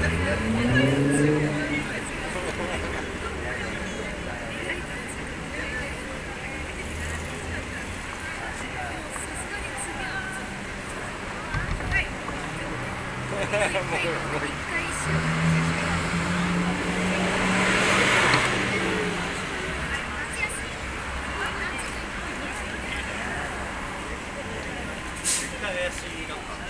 怪しいな。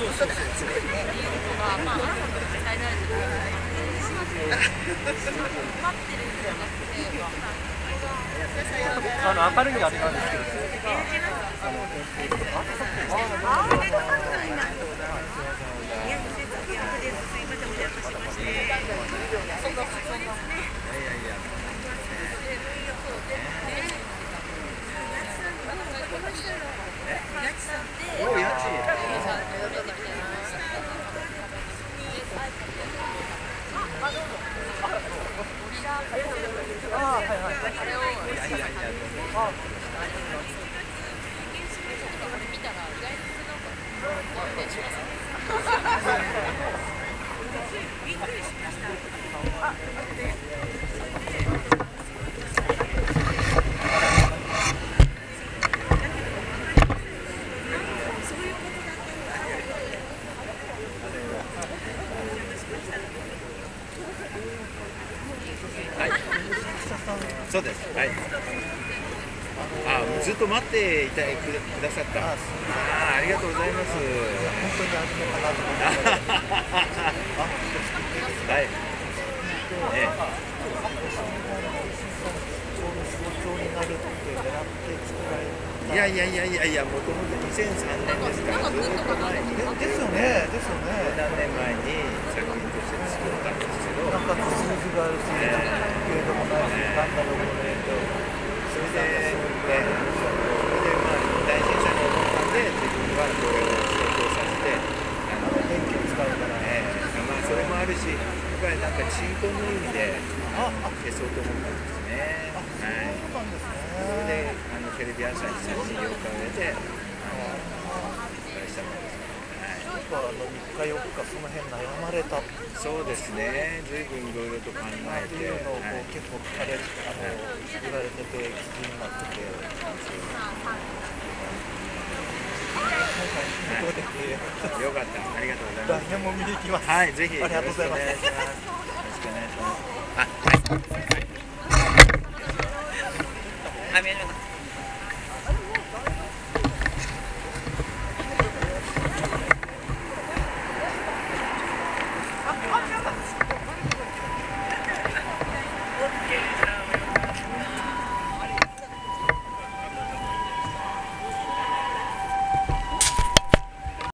そうそうそうっていうのがまああなたの伝えられてる待ってるんじゃなくてあの明るいあれなんですけど。おいやち見たら意外となんか練習しますそうですはい。あずっと待っていたくだくださった。ああありがとうございます。本当にあるのかなと思って はい。ね。い。やいやいやいやいやもともと2003年ですからずっと前にですよね、ですよね。何年前に作品として作ったんですけど。なんか数字があるし、けれどもないし、なんだろうね。それで、ね、それでまあ大震災の思ったんで自分はこれを仕事をさせてあの電気を使うから。ねまあそれもあるしやっぱりなんか新婚の意味で、消そうと思ったんですねはいそうなんですそれ。であのテレビ朝日さんに了解を得てあのお伝えしたものですあの3日4日その辺悩まれたそうですね随分いろいろと考えてていうのをこはい結構聞かれあの言われてて気になってて。よかったありがとうございます来年も見に行きます。はい、ぜひ。ありがとうございますよろしくお願いします。あ、はい。あ宮島さん